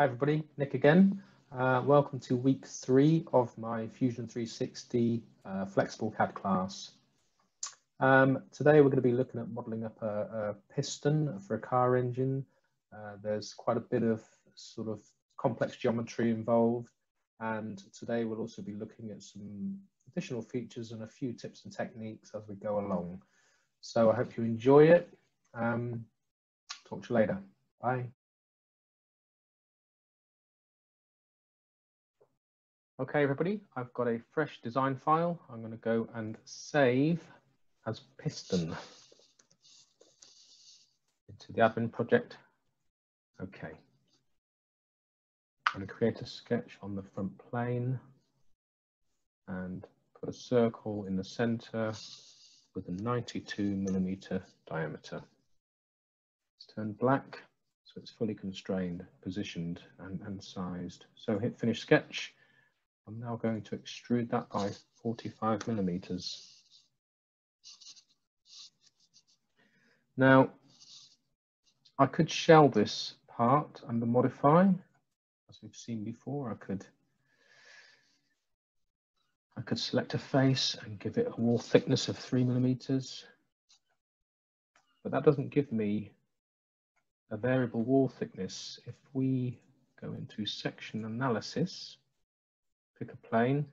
Hi everybody, Nick again. Uh, welcome to week three of my Fusion 360 uh, flexible CAD class. Um, today we're going to be looking at modelling up a, a, piston for a car engine. Uh, there's quite a bit of sort of complex geometry involved and today we'll also be looking at some additional features and a few tips and techniques as we go along. So I hope you enjoy it. Um, talk to you later. Bye. Okay, everybody, I've got a fresh design file. I'm going to go and save as piston into the admin project. Okay. I'm going to create a sketch on the front plane and put a circle in the center with a 92 millimeter diameter. It's turned black, so it's fully constrained, positioned and, and sized. So hit finish sketch I'm now going to extrude that by 45 millimeters. Now, I could shell this part and modify, as we've seen before. I could I could select a face and give it a wall thickness of three millimeters, but that doesn't give me a variable wall thickness. If we go into section analysis, pick a plane.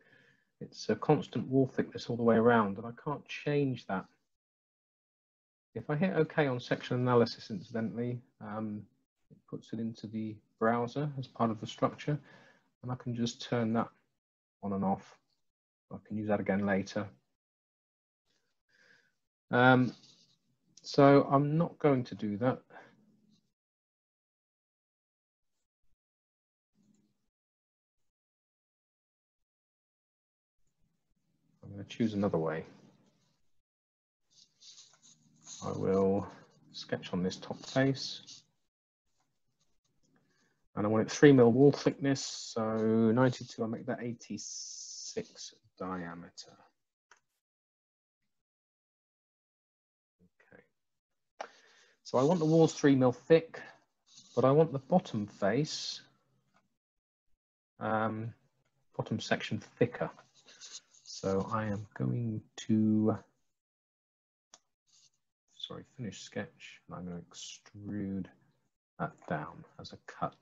It's a constant wall thickness all the way around, and I can't change that. If I hit OK on section analysis, incidentally, um, it puts it into the browser as part of the structure, and I can just turn that on and off. I can use that again later. Um, so I'm not going to do that. Going to choose another way. I will sketch on this top face. And I want it 3 mil wall thickness, so 92, I'll make that 86 diameter. Okay. So I want the walls 3 mil thick, but I want the bottom face, um, bottom section thicker. So I am going to, sorry, finish sketch, and I'm going to extrude that down as a cut.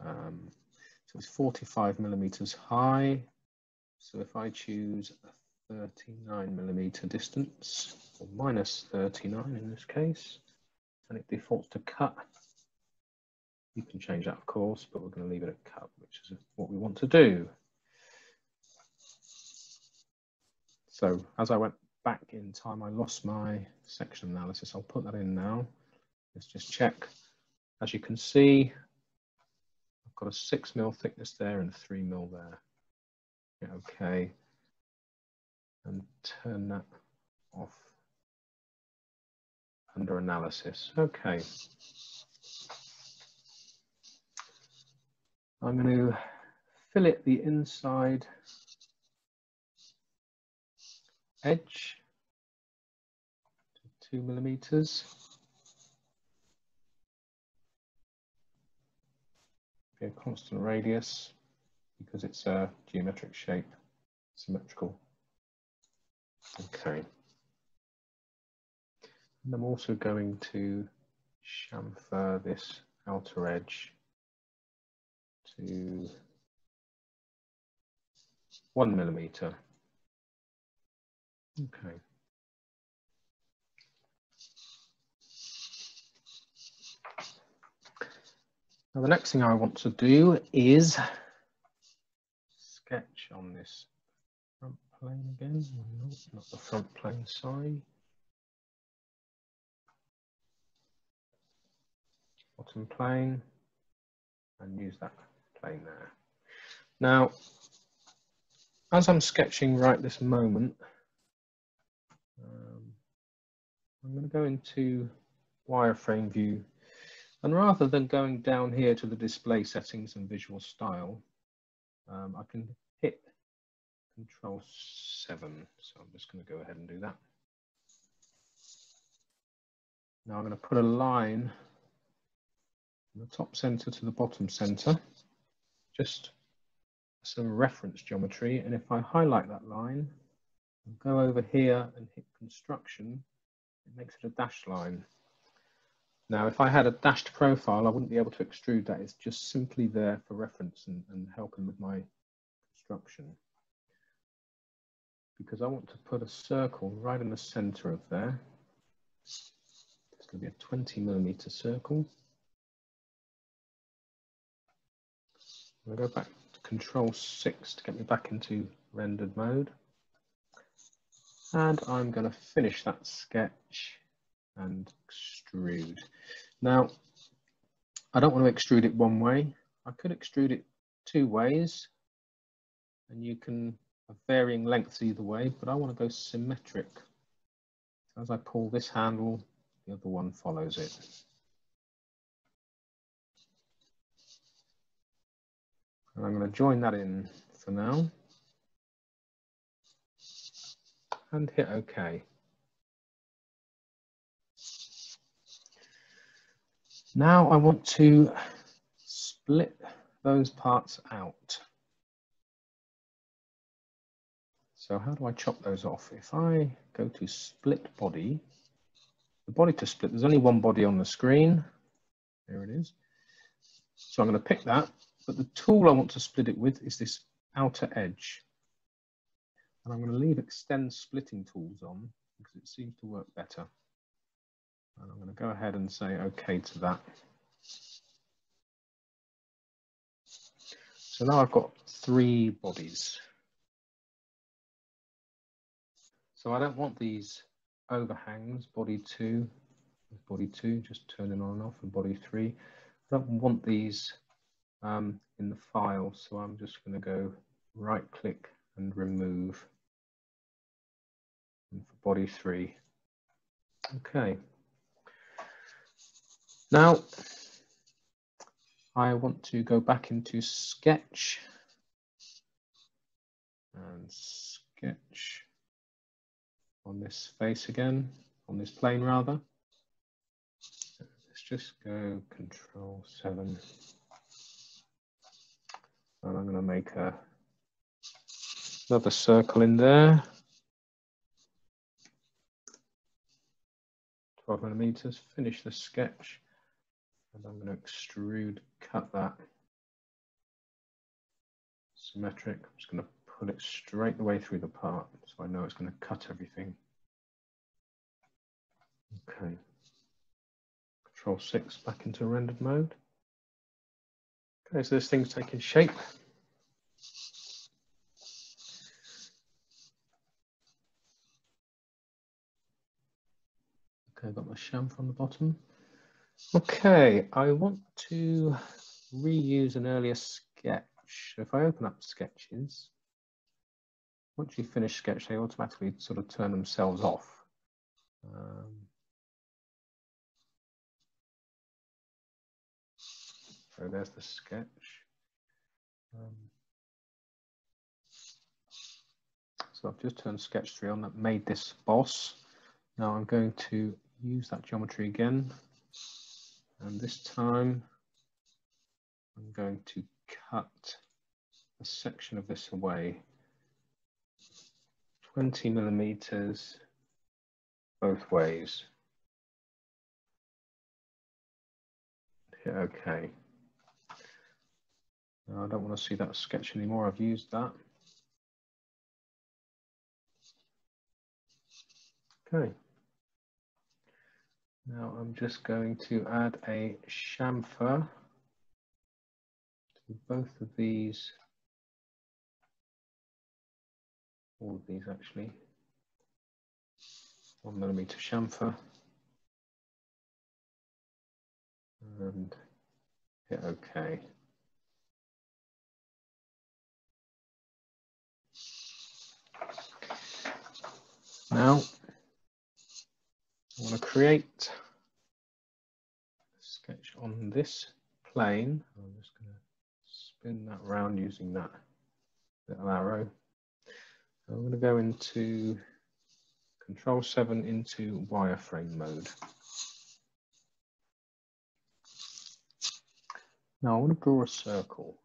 Um, so it's 45 millimeters high. So if I choose a 39 millimeter distance, or minus 39 in this case, and it defaults to cut, you can change that, of course, but we're going to leave it at cut, which is what we want to do. So as I went back in time, I lost my section analysis. I'll put that in now. Let's just check. As you can see, I've got a six mil thickness there and three mil there. Yeah, okay. And turn that off under analysis. Okay. I'm going to fillet the inside edge to two millimeters. Be a constant radius because it's a geometric shape, symmetrical. Okay. And I'm also going to chamfer this outer edge to one millimeter. Okay. Now the next thing I want to do is sketch on this front plane again. No, not the front plane, sorry. Bottom plane and use that plane there. Now, as I'm sketching right this moment, um, I'm going to go into wireframe view and rather than going down here to the display settings and visual style, um, I can hit control seven. So I'm just going to go ahead and do that. Now I'm going to put a line from the top center to the bottom center, just some reference geometry. And if I highlight that line, go over here and hit construction, it makes it a dashed line. Now, if I had a dashed profile, I wouldn't be able to extrude that. It's just simply there for reference and, and helping with my construction. Because I want to put a circle right in the center of there. It's going to be a 20 millimeter circle. I'll go back to control six to get me back into rendered mode. And I'm going to finish that sketch and extrude. Now, I don't want to extrude it one way. I could extrude it two ways and you can have varying lengths either way, but I want to go symmetric. As I pull this handle, the other one follows it. And I'm going to join that in for now and hit OK. Now I want to split those parts out. So how do I chop those off? If I go to split body, the body to split, there's only one body on the screen. There it is. So I'm going to pick that, but the tool I want to split it with is this outer edge. And I'm going to leave extend splitting tools on because it seems to work better. And I'm going to go ahead and say OK to that. So now I've got three bodies. So I don't want these overhangs, body two, body two, just turning on and off, and body three. I don't want these um, in the file, so I'm just going to go right click and remove and for body three. Okay. Now, I want to go back into sketch and sketch on this face again, on this plane rather. Let's just go control seven. And I'm going to make a, another circle in there. 12 millimeters, finish the sketch and I'm going to extrude, cut that symmetric. I'm just going to pull it straight the way through the part so I know it's going to cut everything. Okay. Control 6 back into rendered mode. So this thing's taking shape. Okay, I've got my chamfer on the bottom. Okay, I want to reuse an earlier sketch. If I open up sketches, once you finish sketch, they automatically sort of turn themselves off. Um, so there's the sketch. Um, so I've just turned sketch 3 on that made this boss. Now I'm going to use that geometry again and this time I'm going to cut a section of this away 20 millimeters both ways. Hit Now I don't want to see that sketch anymore. I've used that. Okay. Now I'm just going to add a chamfer to both of these, all of these actually, one millimeter chamfer and hit OK. Now I want to create a sketch on this plane. I'm just going to spin that round using that little arrow. I'm going to go into Control 7 into wireframe mode. Now I want to draw a circle.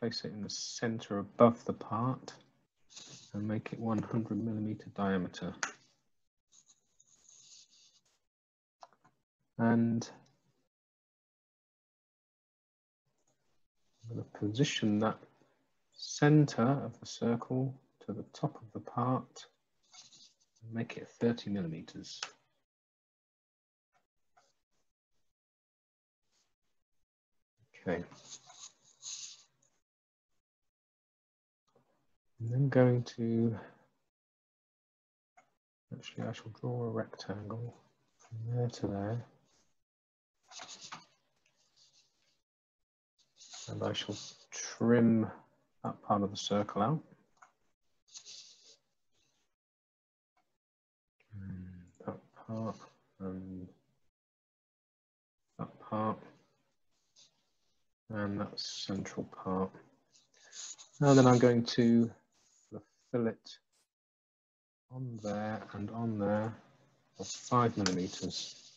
Place it in the center above the part and make it 100 millimeter diameter. And I'm going to position that center of the circle to the top of the part and make it 30 millimeters. Okay. And then going to, actually I shall draw a rectangle from there to there. And I shall trim that part of the circle out. And that part and that part and that central part. Now then I'm going to fillet on there and on there of five millimeters.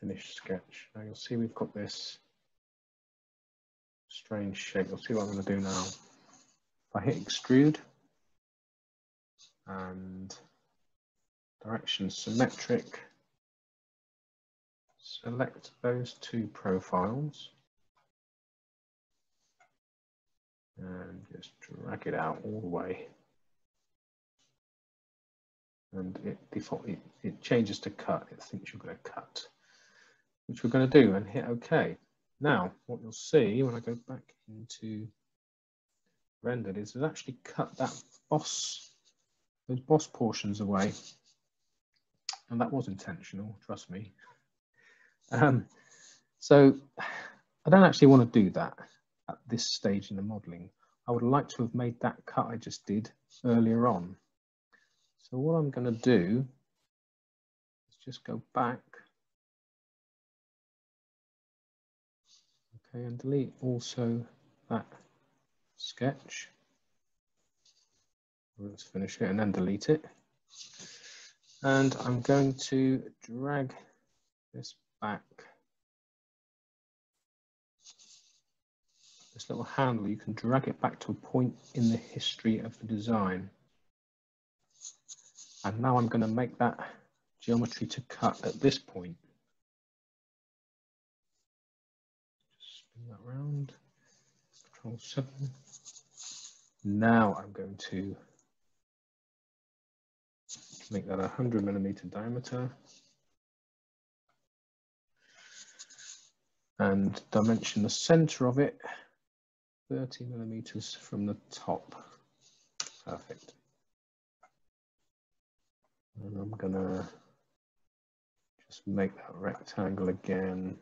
Finish sketch. Now you'll see we've got this strange shape. You'll see what I'm going to do now. If I hit extrude and direction symmetric, select those two profiles and just drag it out all the way. And it default it, it changes to cut. It thinks you're going to cut, which we're going to do and hit OK. Now, what you'll see when I go back into rendered is it actually cut that boss, those boss portions away. And that was intentional, trust me. Um, so I don't actually want to do that at this stage in the modeling. I would like to have made that cut I just did earlier on. So what I'm going to do is just go back. Okay, and delete also that sketch. Let's finish it and then delete it. And I'm going to drag this back this little handle, you can drag it back to a point in the history of the design. And now I'm going to make that geometry to cut at this point. Just spin that round, control seven. Now I'm going to make that a 100 millimeter diameter. And dimension the center of it 30 millimeters from the top. Perfect. And I'm gonna just make that rectangle again.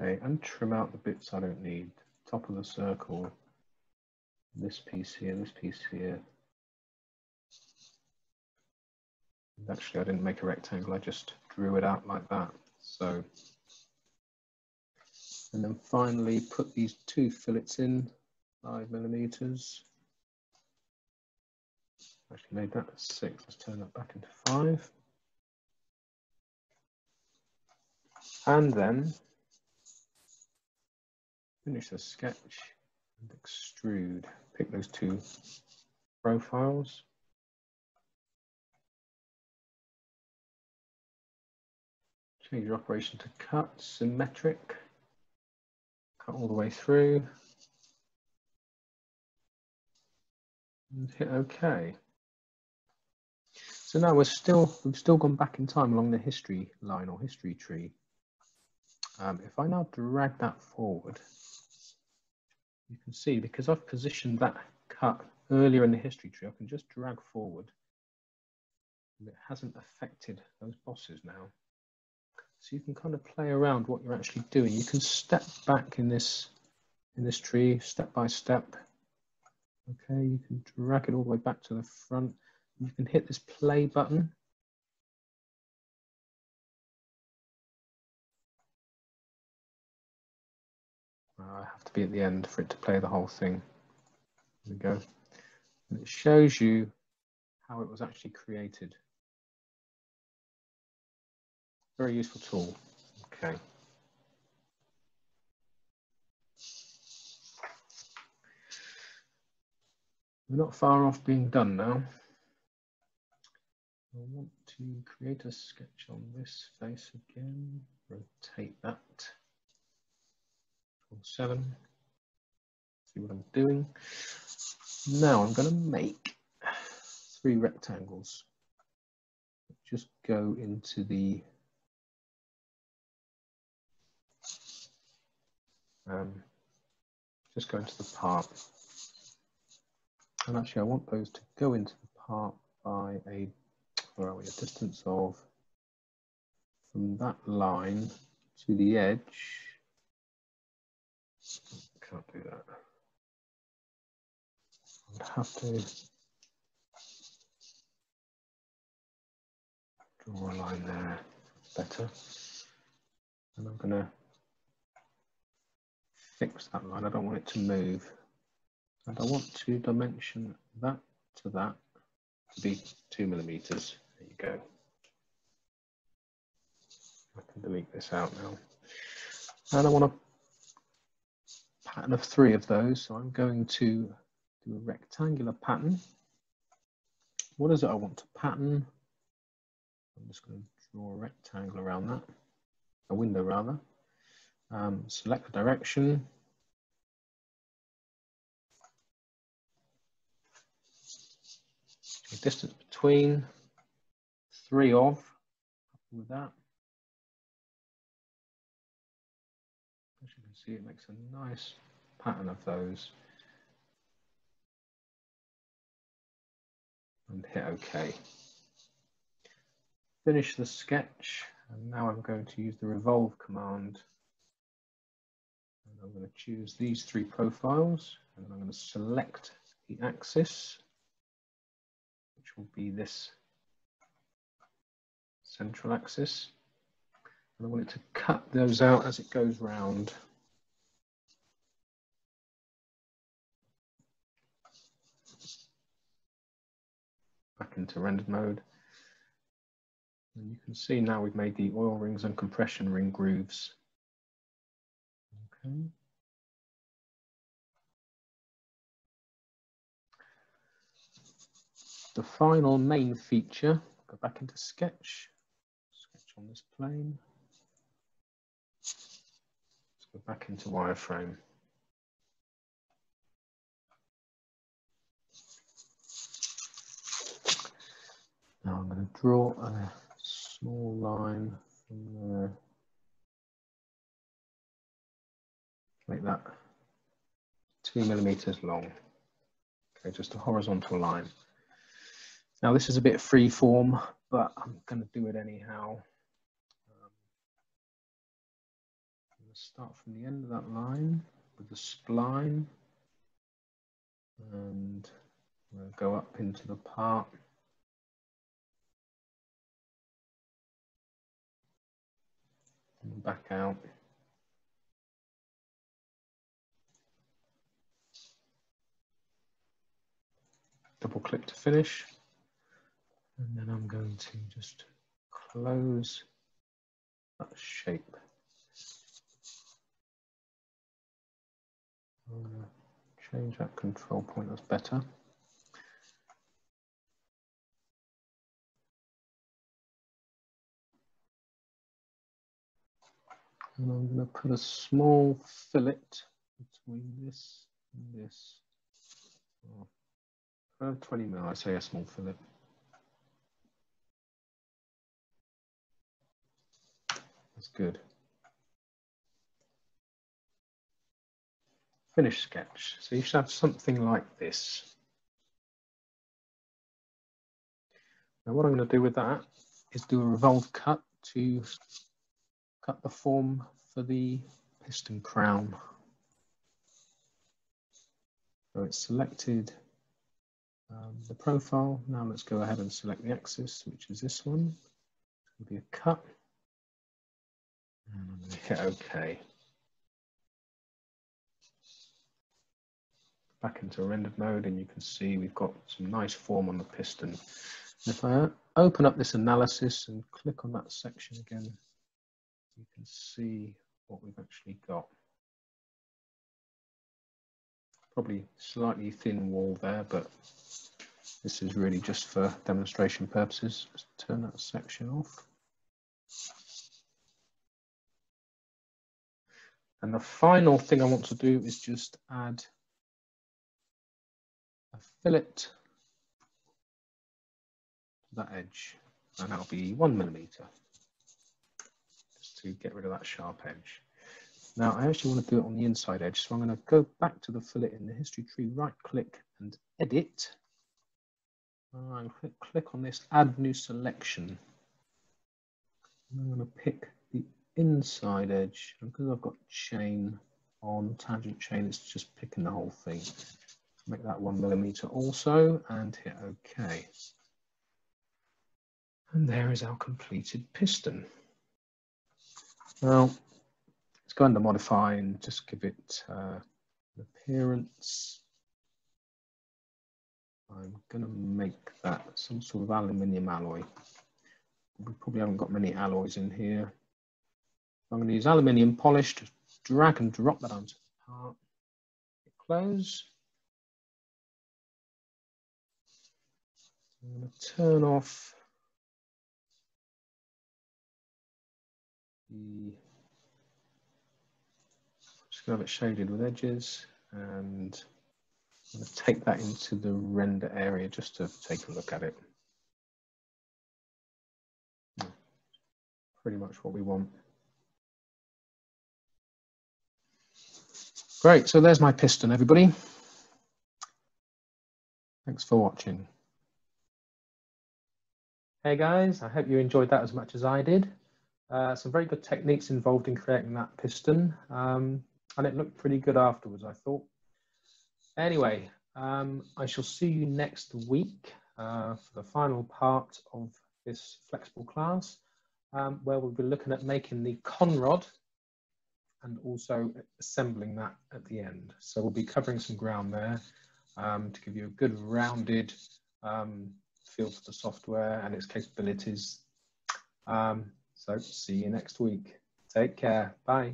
Okay, and trim out the bits I don't need. Top of the circle, this piece here, this piece here. Actually, I didn't make a rectangle, I just drew it out like that. So and then finally put these two fillets in, five millimeters. Actually made that six, let's turn that back into five. And then finish the sketch and extrude. Pick those two profiles. Change your operation to cut, symmetric cut all the way through and hit OK. So now we're still, we've still gone back in time along the history line or history tree. Um, if I now drag that forward, you can see because I've positioned that cut earlier in the history tree, I can just drag forward. And it hasn't affected those bosses now. So you can kind of play around what you're actually doing. You can step back in this in this tree step by step. Okay, you can drag it all the way back to the front. You can hit this play button. Ah, I have to be at the end for it to play the whole thing. There we go. And it shows you how it was actually created. Very useful tool. Okay. We're not far off being done now. I want to create a sketch on this face again, rotate that, Control 7, see what I'm doing. Now I'm going to make three rectangles. Just go into the um, just go into the part. And actually I want those to go into the part by a where are we, a distance of from that line to the edge. Can't do that. I'd have to draw a line there better. And I'm going to fix that line. I don't want it to move. And I want to dimension that to that to be two millimeters. There you go. I can delete this out now. And I want a pattern of three of those. So I'm going to do a rectangular pattern. What is it I want to pattern? I'm just going to draw a rectangle around that, a window rather. Um, select the direction. Distance between three of, with that. As you can see, it makes a nice pattern of those. And hit OK. Finish the sketch, and now I'm going to use the revolve command. I'm going to choose these three profiles, and I'm going to select the axis, which will be this central axis. And I want it to cut those out as it goes round. Back into rendered mode. And you can see now we've made the oil rings and compression ring grooves. The final main feature, go back into sketch, sketch on this plane. Let's go back into wireframe. Now I'm going to draw a small line from there. Like that. Two millimeters long. Okay, just a horizontal line. Now this is a bit free form, but I'm going to do it anyhow. Um, I'm going to start from the end of that line with the spline and we'll go up into the part and back out. Double click to finish and then I'm going to just close that shape. Change that control point, that's better. And I'm going to put a small fillet between this and this. Oh, 20 mil, I say a small fillet. That's good. finish sketch. So you should have something like this. Now what I'm going to do with that is do a revolve cut to cut the form for the piston crown. So it's selected um, the profile. Now let's go ahead and select the axis, which is this one. To be a cut. And I'm going to hit OK. back into rendered mode and you can see we've got some nice form on the piston. And if I open up this analysis and click on that section again, you can see what we've actually got. Probably slightly thin wall there, but this is really just for demonstration purposes. Let's turn that section off. And the final thing I want to do is just add a fillet to that edge, and that'll be one millimeter, just to get rid of that sharp edge. Now I actually want to do it on the inside edge, so I'm going to go back to the fillet in the history tree, right click and edit. And click, click on this add new selection. I'm going to pick the inside edge, and because I've got chain on tangent chain, it's just picking the whole thing make that one millimeter also and hit OK. And there is our completed piston. Now, go under modify and just give it uh, an appearance. I'm going to make that some sort of aluminium alloy. We probably haven't got many alloys in here. I'm going to use aluminium polished, drag and drop that onto the part, close. I'm going to turn off the, have it shaded with edges and I'm going to take that into the render area just to take a look at it. Pretty much what we want. Great, so there's my piston, everybody. Thanks for watching. Hey guys, I hope you enjoyed that as much as I did. Uh, some very good techniques involved in creating that piston um, and it looked pretty good afterwards, I thought. Anyway, um, I shall see you next week uh, for the final part of this flexible class um, where we'll be looking at making the conrod and also assembling that at the end. So we'll be covering some ground there um, to give you a good rounded um, feel for the software and its capabilities. Um, so see you next week. Take care. Bye.